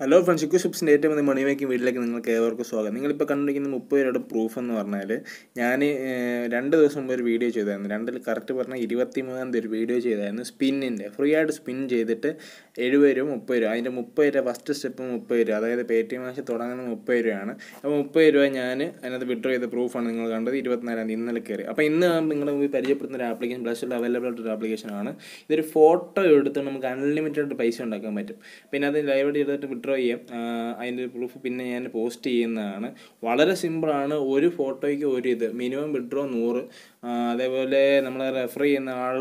Hello friends eco ഷിപ്സിന്റെ ഏറ്റവും വലിയ മണി making വീട്ടിലേക്ക് നിങ്ങൾക്ക് ഏവർക്കും സ്വാഗതം. നിങ്ങളിപ്പോൾ കണ്ടിരിക്കുന്ന മുപ്പത് രൂപയുടെ പ്രൂഫ് എന്ന് പറഞ്ഞാൽ ഞാൻ രണ്ട് ദിവസം മുമ്പ് ഒരു വീഡിയോ ചെയ്തായിരുന്നു. രണ്ടിൽ കറക്റ്റ് പറഞ്ഞാൽ ഇരുപത്തി മൂന്നാം തീയതി ഒരു വീഡിയോ ചെയ്തായിരുന്നു. സ്പിന്നിന്റെ ഫ്രീ ആയിട്ട് സ്പിൻ ചെയ്തിട്ട് എഴുപത് രൂപ മുപ്പത് രൂപ അതിന്റെ മുപ്പത് രൂപ ഫസ്റ്റ് സ്റ്റെപ്പ് മുപ്പത് രൂപ അതായത് പേ ടി എം മാഷ് തുടങ്ങുന്ന മുപ്പത് രൂപയാണ് അപ്പോൾ മുപ്പത് രൂപ ഞാൻ അതിനകത്ത് വിഡ്രോ ചെയ്ത പ്രൂഫാണ് നിങ്ങൾ കണ്ടത്. ഇരുപത്തിനാലാം തീയതി ഇന്നലെ കയറി അപ്പോൾ ഇന്ന് നിങ്ങളുടെ മുമ്പിൽ പരിചയപ്പെടുന്ന ഒരു ആപ്ലിക്കേഷൻ ബ്ലസ്സിൽ അവൈലബിൾ ആയിട്ടൊരു ആപ്ലിക്കേഷനാണ് ഇതൊരു ഫോട്ടോ എടുത്ത് നമുക്ക് അൺലിമിറ്റഡ് പൈസ ഉണ്ടാക്കാൻ പറ്റും. പിന്നെ അത് ലൈവ് ചെയ്തിട്ട് വിഡ്രോ ചെയ്യാം. അതിന്റെ പ്രൂഫ് പിന്നെ ഞാൻ പോസ്റ്റ് ചെയ്യുന്നതാണ്. വളരെ സിമ്പിളാണ് ഒരു ഫോട്ടോയ്ക്ക് ഒരു ഇത്. മിനിമം വിഡ്രോ നൂറ്. അതേപോലെ നമ്മൾ റെഫർ ചെയ്യുന്ന ആൾ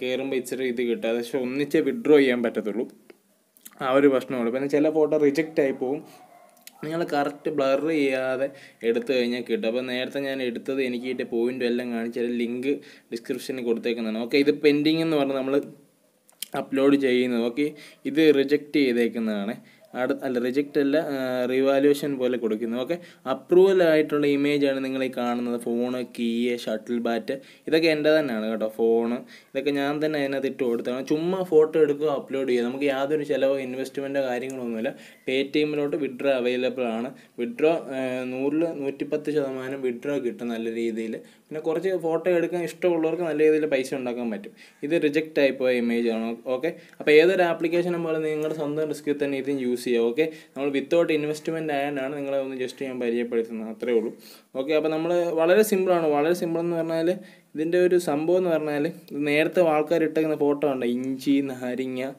കയറുമ്പോൾ ഇച്ചിരി ഇത് കിട്ടും. അത് പക്ഷെ ഒന്നിച്ച് വിഡ്രോ ചെയ്യാൻ പറ്റത്തുള്ളൂ. ആ ഒരു പ്രശ്നമുള്ളൂ. പിന്നെ ചില ഫോട്ടോ റിജക്റ്റ് ആയി പോകും നിങ്ങൾ കറക്റ്റ് ബ്ലർ ചെയ്യാതെ എടുത്തു കഴിഞ്ഞാൽ കിട്ടും. അപ്പോൾ നേരത്തെ ഞാൻ എടുത്തത് എനിക്ക് ഇതിന്റെ പോയിന്റും എല്ലാം കാണിച്ച ലിങ്ക് ഡിസ്ക്രിപ്ഷനിൽ കൊടുത്തേക്കുന്നതാണ്. ഓക്കെ ഇത് പെൻഡിങ് എന്ന് പറഞ്ഞാൽ നമ്മൾ അപ്ലോഡ് ചെയ്യുന്നത്. ഓക്കെ ഇത് റിജക്റ്റ് ചെയ്തേക്കുന്നതാണ്. അടു അല്ല റിജക്റ്റ് അല്ല റിവാലുവേഷൻ പോലെ കൊടുക്കുന്നു. ഓക്കെ അപ്രൂവൽ ആയിട്ടുള്ള ഇമേജ് ആണ് നിങ്ങൾ ഈ കാണുന്നത്. ഫോണ് കീയ് ഷട്ടിൽ ബാറ്റ് ഇതൊക്കെ എന്റെ തന്നെയാണ് കേട്ടോ ഫോണ് ഇതൊക്കെ ഞാൻ തന്നെ അതിനകത്ത് ഇട്ട് കൊടുത്താണ് ചുമ്മാ ഫോട്ടോ എടുക്കുക അപ്ലോഡ് ചെയ്യുക. നമുക്ക് യാതൊരു ചിലവോ ഇൻവെസ്റ്റ്മെന്റോ കാര്യങ്ങളൊന്നുമില്ല പേ ടി എമ്മിലോട്ട് വിഡ്രോ അവൈലബിൾ ആണ്. വിഡ്രോ നൂറിൽ നൂറ്റിപ്പത്ത് ശതമാനം വിഡ്രോ കിട്ടും നല്ല രീതിയിൽ പിന്നെ കുറച്ച് ഫോട്ടോ എടുക്കാൻ ഇഷ്ടമുള്ളവർക്ക് നല്ല രീതിയിൽ പൈസ ഉണ്ടാക്കാൻ പറ്റും. ഇത് റിജക്റ്റ് ആയിപ്പോയ ഇമേജ് ആണ്. ഓക്കെ അപ്പോൾ ഏതൊരു ആപ്ലിക്കേഷനും പോലെ നിങ്ങളുടെ സ്വന്തം റിസ്കിൽ തന്നെ ഇതും യൂസ് ചെയ്യുക ഓക്കെ നമ്മൾ വിത്തൗട്ട് ഇൻവെസ്റ്റ്മെന്റ് ആയതാണ് നിങ്ങളെ ഒന്ന് ജസ്റ്റ് ഞാൻ പരിചയപ്പെടുത്തുന്നത്. അത്രേ ഉള്ളൂ. ഓക്കെ അപ്പോൾ നമ്മൾ വളരെ സിമ്പിളാണ് വളരെ സിമ്പിൾ എന്ന് പറഞ്ഞാൽ ഇതിന്റെ ഒരു സംഭവം എന്ന് പറഞ്ഞാൽ നേരത്തെ ആൾക്കാർ ഇട്ടേക്കുന്ന ഫോട്ടോ ഉണ്ട് ഇഞ്ചി നാരങ്ങ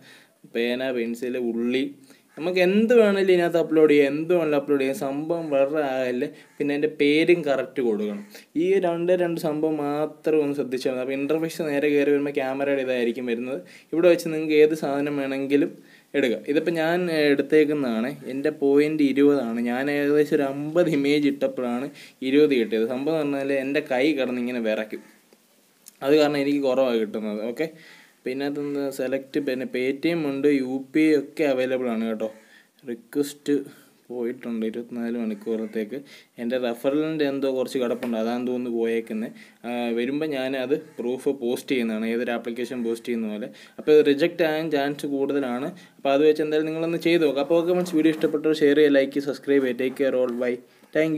പേന പെൻസിൽ ഉള്ളി. നമുക്ക് എന്ത് വേണമെങ്കിലും ഇതിനകത്ത് അപ്ലോഡ് ചെയ്യാം. എന്ത് വേണമെങ്കിലും അപ്ലോഡ് ചെയ്യാം. സംഭവം വേറെ ആകല്ലേ. പിന്നെ അതിന്റെ പേരും കറക്റ്റ് കൊടുക്കണം. ഈ രണ്ട് രണ്ട് സംഭവം മാത്രം ഒന്ന് ശ്രദ്ധിച്ചാൽ മതി. അപ്പോൾ ഇന്റർഫേസ് നേരെ കയറി വരുമ്പോൾ ക്യാമറയുടെ ഇതായിരിക്കും വരുന്നത്. ഇവിടെ വെച്ച് നിങ്ങൾക്ക് ഏത് സാധനം വേണമെങ്കിലും എടുക്കുക ഇതിപ്പോൾ ഞാൻ എടുത്തേക്കുന്നതാണ്. എന്റെ പോയിന്റ് ഇരുപതാണ്. ഞാൻ ഏകദേശം ഒരു അമ്പത് ഇമേജ് ഇട്ടപ്പോഴാണ് ഇരുപത് കിട്ടിയത്. സംഭവം എന്ന് പറഞ്ഞാൽ എന്റെ കൈ കിടന്ന് ഇങ്ങനെ വിറയ്ക്കും. അത് കാരണം എനിക്ക് കുറവാണ് കിട്ടുന്നത്. ഓക്കെ പിന്നെ അതൊന്ന് സെലക്ട് പിന്നെ പേ ടി എം ഉണ്ട് യു പി ഐ ഒക്കെ അവൈലബിൾ ആണ് കേട്ടോ. റിക്വസ്റ്റ് പോയിട്ടുണ്ട് ഇരുപത്തിനാല് മണിക്കൂറത്തേക്ക്. എന്റെ റെഫറലിന്റെ എന്തോ കുറച്ച് കിടപ്പുണ്ട്. അതാണ് തോന്നുന്നു പോയേക്കുന്നത് വരുമ്പോൾ ഞാൻ അത് പ്രൂഫ് പോസ്റ്റ് ചെയ്യുന്നതാണ്. ഏതൊരു ആപ്ലിക്കേഷൻ പോസ്റ്റ് ചെയ്യുന്ന പോലെ. അപ്പോൾ റിജക്റ്റ് ആകാൻ ചാൻസ് കൂടുതലാണ്. അപ്പോൾ അത് വെച്ച് എന്തായാലും നിങ്ങളൊന്ന് ചെയ്ത് നോക്കുക അപ്പോൾ ഓക്കെ മീൻസ് വീഡിയോ ഇഷ്ടപ്പെട്ടവർ ഷെയർ ചെയ്യുക ലൈക്ക് സബ്സ്ക്രൈബ് ചെയ്യുക take care all bye thank